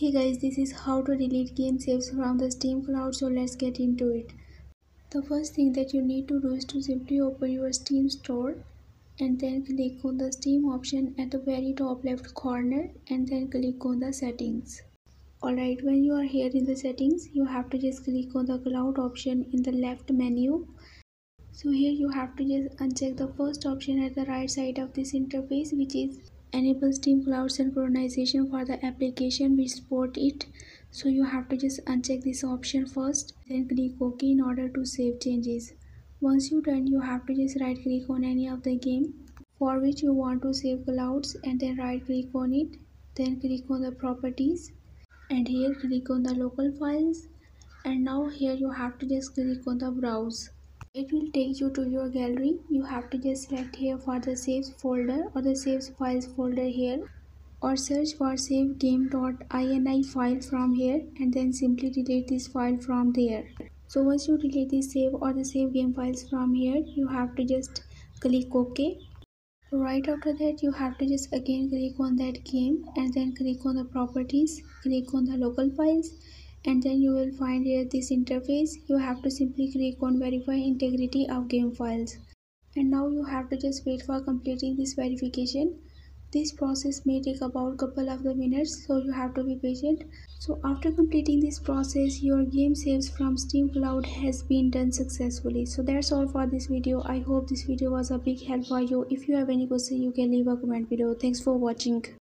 Hey guys, this is how to delete game saves from the Steam Cloud, so let's get into it. The first thing that you need to do is to simply open your Steam store and then click on the Steam option at the very top left corner and then click on the settings. Alright, when you are here in the settings, you have to just click on the cloud option in the left menu. So here you have to just uncheck the first option at the right side of this interface which is enable steam cloud synchronization for the application. Which support it. So you have to just uncheck this option first then click ok in order to save changes. Once you done you have to just right click on any of the game for which you want to save clouds and then right click on it then click on the properties and here click on the local files. And now here you have to just click on the browse it will take you to your gallery. You have to just select here for the saves folder or the saves files folder here or search for save game.ini file from here and then simply delete this file from there. So once you delete the save or the save game files from here you have to just click ok. Right after that you have to just again click on that game and then click on the properties click on the local files and then you will find here this interface. You have to simply click on verify integrity of game files. And now you have to just wait for completing this verification. This process may take about couple of the minutes so you have to be patient. So after completing this process your game saves from steam cloud has been done successfully. So that's all for this video. I hope this video was a big help for you. If you have any question you can leave a comment below. Thanks for watching